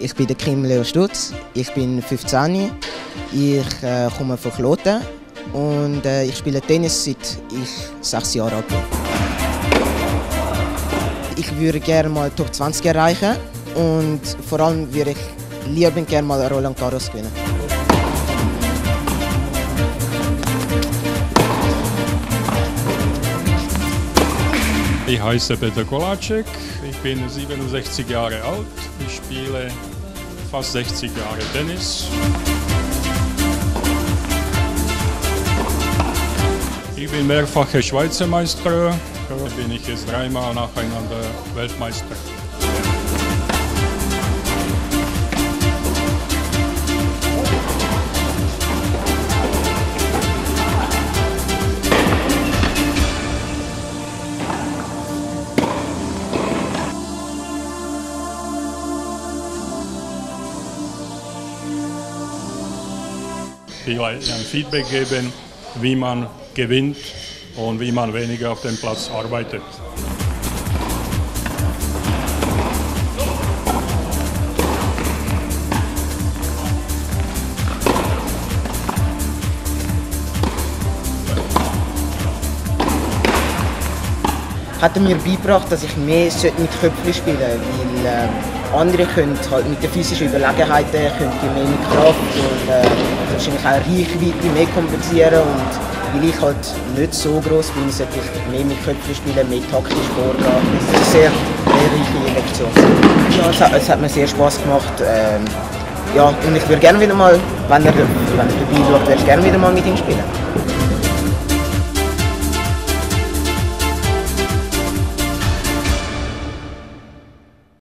Ich bin der Kim Leo Stutz, ich bin 15, ich äh, komme von Kloten und äh, ich spiele Tennis seit ich sechs Jahre alt bin. Ich würde gerne mal Top 20 erreichen und vor allem würde ich lieber gerne mal Roland Garros gewinnen. Ich heiße Peter Kolacek, ich bin 67 Jahre alt, ich spiele fast 60 Jahre Tennis. Ich bin mehrfacher Schweizer Meister, da bin ich jetzt dreimal nacheinander Weltmeister. Vielleicht ein Feedback geben, wie man gewinnt und wie man weniger auf dem Platz arbeitet. hat er mir beigebracht, dass ich mehr mit Köpfen spielen sollte, weil äh, andere können halt mit den physischen Überlegenheiten können die mehr mit Kraft und äh, wahrscheinlich auch Reichweite mehr kompensieren und weil ich halt nicht so groß bin, sollte ich mehr mit Köpfen spielen, mehr taktisch vorgehen. Das ist eine sehr, sehr reiche Lektion. Ja, es hat, es hat mir sehr Spaß gemacht. Ähm, ja, und ich würde gerne wieder mal, wenn er, wenn er dabei schaut, würde ich gerne wieder mal mit ihm spielen.